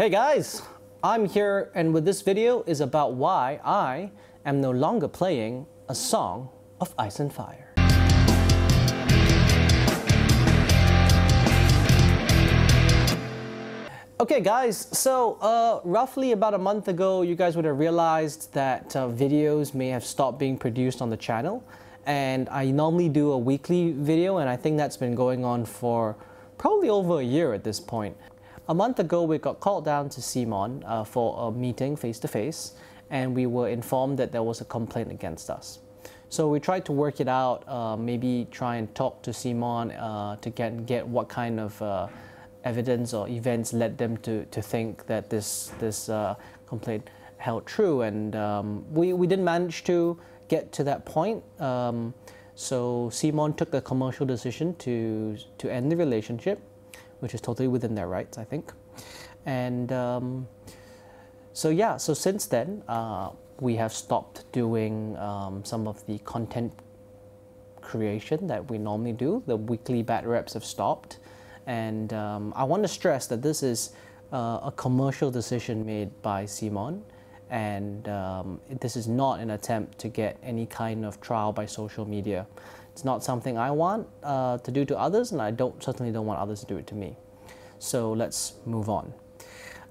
Hey guys, I'm here and with this video is about why I am no longer playing a song of ice and fire. Okay guys, so uh, roughly about a month ago you guys would have realized that uh, videos may have stopped being produced on the channel and I normally do a weekly video and I think that's been going on for probably over a year at this point. A month ago, we got called down to CMON uh, for a meeting face to face, and we were informed that there was a complaint against us. So we tried to work it out, uh, maybe try and talk to CMON uh, to get, get what kind of uh, evidence or events led them to, to think that this, this uh, complaint held true. And um, we, we didn't manage to get to that point. Um, so CMON took a commercial decision to, to end the relationship which is totally within their rights, I think. And um, so yeah, so since then, uh, we have stopped doing um, some of the content creation that we normally do. The weekly batreps have stopped. And um, I want to stress that this is uh, a commercial decision made by CMON. And um, this is not an attempt to get any kind of trial by social media. It's not something I want uh, to do to others, and I don't certainly don't want others to do it to me. So let's move on.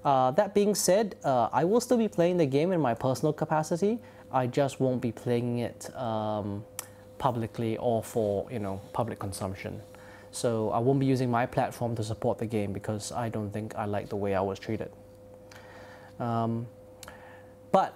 Uh, that being said, uh, I will still be playing the game in my personal capacity. I just won't be playing it um, publicly or for you know public consumption. So I won't be using my platform to support the game because I don't think I like the way I was treated. Um, but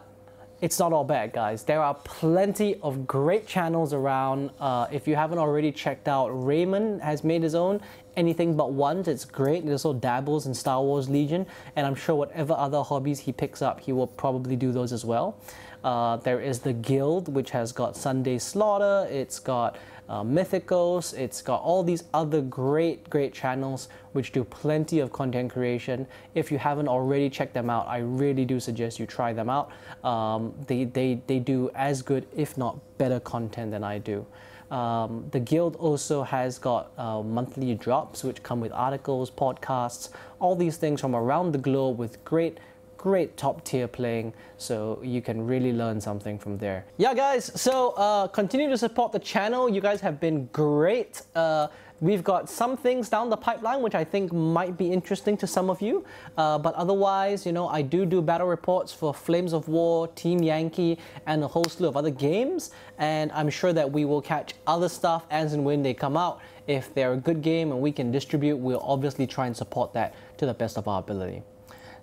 it's not all bad, guys. There are plenty of great channels around. Uh, if you haven't already checked out, Raymond has made his own Anything But Ones. It's great. He also dabbles in Star Wars Legion, and I'm sure whatever other hobbies he picks up, he will probably do those as well. Uh, there is the Guild, which has got Sunday Slaughter. It's got uh, Mythicals. It's got all these other great, great channels which do plenty of content creation. If you haven't already checked them out, I really do suggest you try them out. Um, they, they, they do as good, if not better content than I do. Um, the Guild also has got uh, monthly drops which come with articles, podcasts, all these things from around the globe with great great top tier playing so you can really learn something from there. Yeah guys so uh, continue to support the channel. You guys have been great. Uh, We've got some things down the pipeline which I think might be interesting to some of you, uh, but otherwise, you know, I do do battle reports for Flames of War, Team Yankee, and a whole slew of other games, and I'm sure that we will catch other stuff as and when they come out. If they're a good game and we can distribute, we'll obviously try and support that to the best of our ability.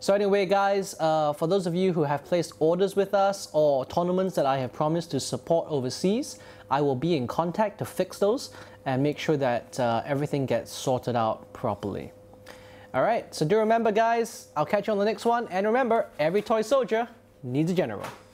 So anyway, guys, uh, for those of you who have placed orders with us or tournaments that I have promised to support overseas, I will be in contact to fix those and make sure that uh, everything gets sorted out properly. All right, so do remember, guys, I'll catch you on the next one. And remember, every toy soldier needs a general.